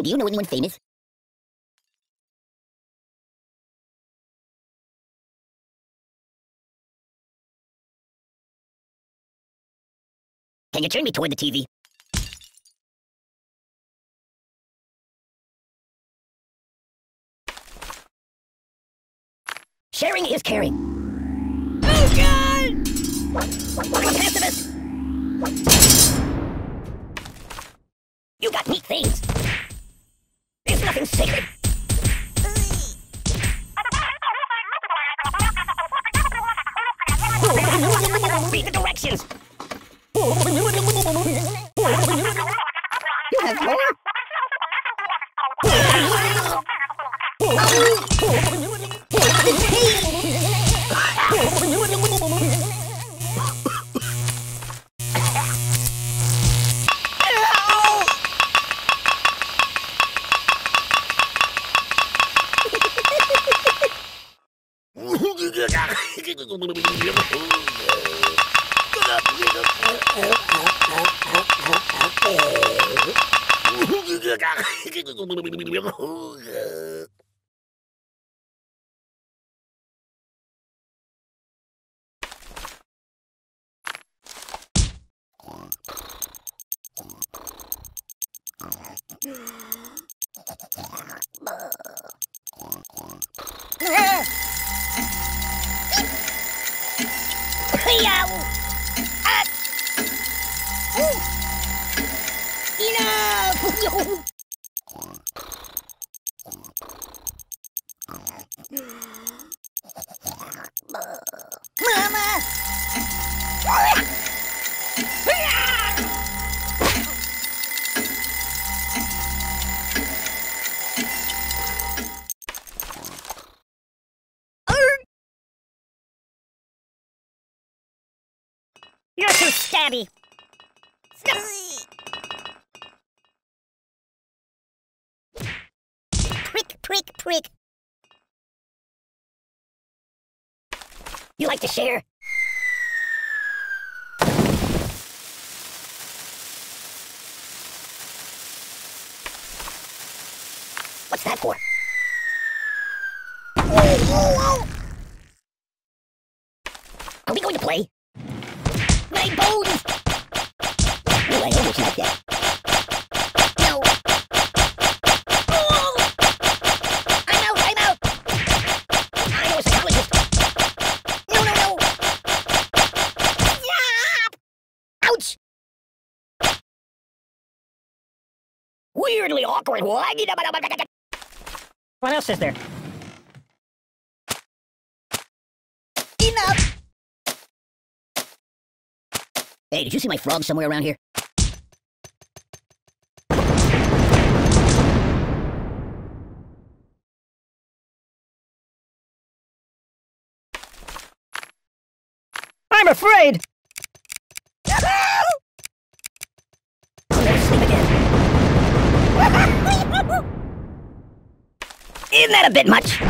Do you know anyone famous? Can you turn me toward the TV? Sharing is caring. Oh, God! Pacifist! You got neat things. Read the directions. You have more? Yow! Ah! Ooh! Enough! Mama! You're too stabby. Prick, prick. You like to share? What's that for? Are we going to play? My bones! Oh, I that. Weirdly awkward. What else is there? Enough! Hey, did you see my frog somewhere around here? I'm afraid! Isn't that a bit much?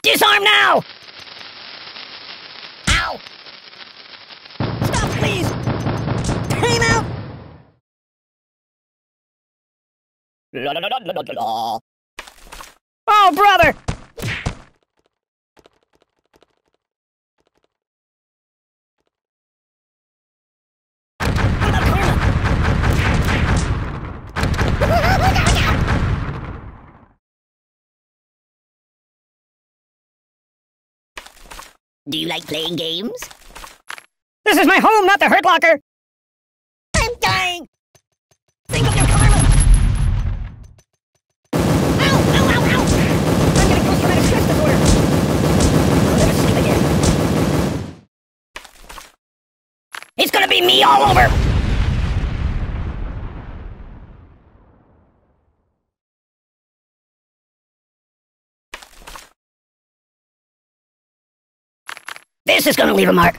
Disarm now! Ow! Stop, please! Time out! La la la la la la. Oh, brother! Do you like playing games? This is my home, not the Hurt Locker! I'm dying! Think of your karma! Ow! Ow, ow, ow! I'm gonna post-traumatic stress disorder! I'll never sleep again. It's gonna be me all over! This is gonna leave a mark.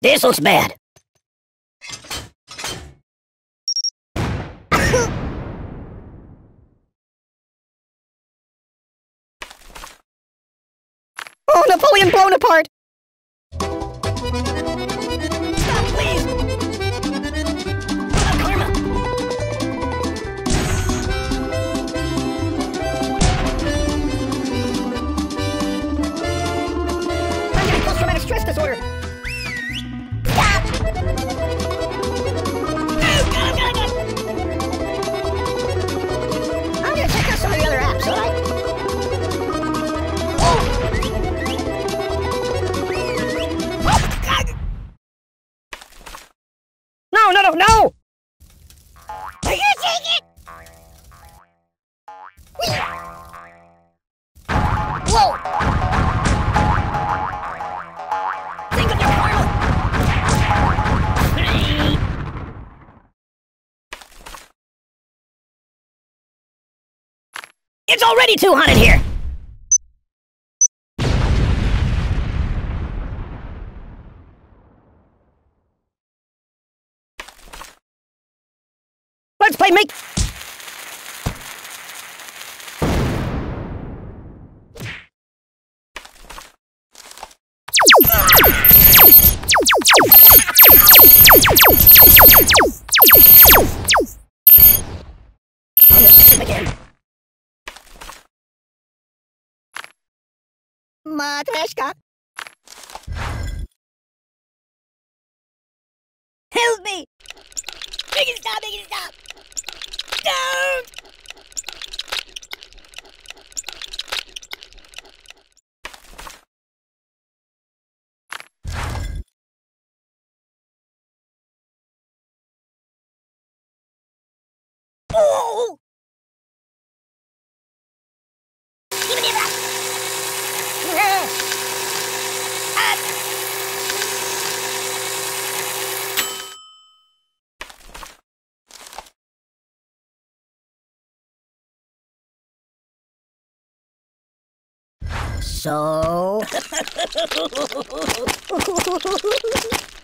This looks bad. oh, Napoleon blown apart! It's already 200 here! Let's play make... Again. matryoshka. Help me! Make it stop! Make it stop! Don't! So.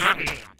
happy